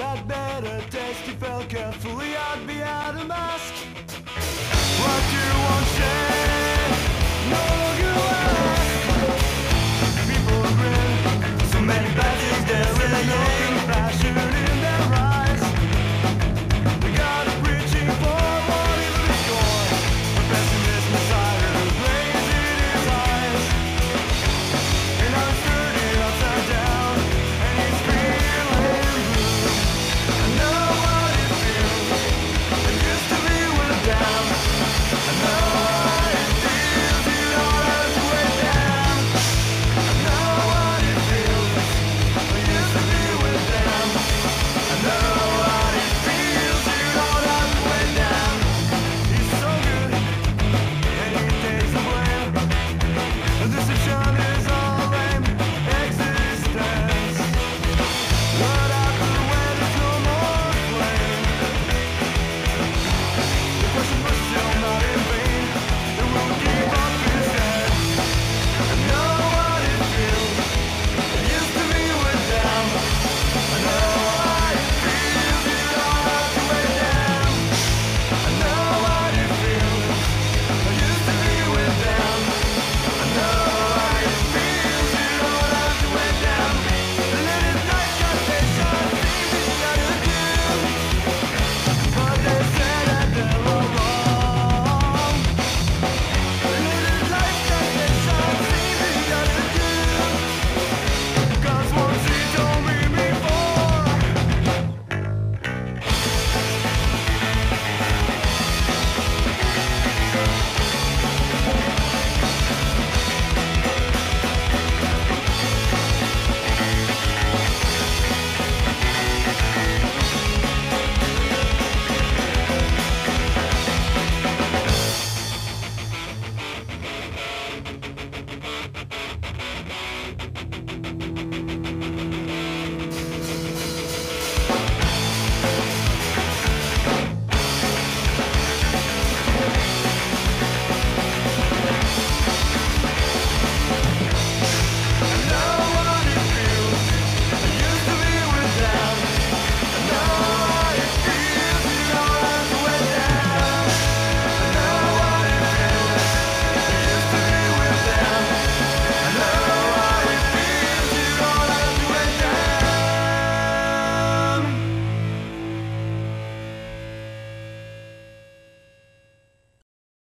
That better taste you felt carefully I'd be out of mask.